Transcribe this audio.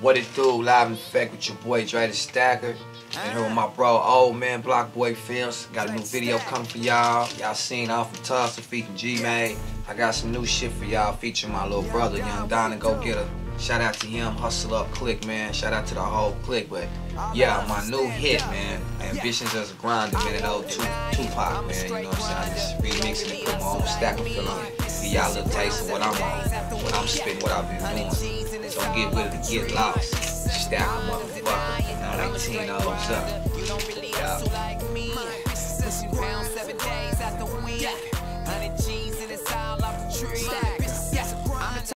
What it do? Live in effect with your boy Dre the Stacca. And here with my bro, old man Block Boy Films. Got a new video coming for y'all. Y'all seen off of Tulsa featuring G-Made. I got some new shit for y'all featuring my little brother, Young Don Go Getter. Shout out to him, Hustle Up Click, man. Shout out to the whole click. But yeah, my new hit, man. Ambitions as a grinder, man. That old Tupac, man. You know what I'm saying? I just remixing it, put my own stack of feel it. Give y'all a little taste of what I'm on, what I'm spitting, what I've been doing. Get with it to get lost. Stack a motherfucker. Now 19 O's up. Yeah.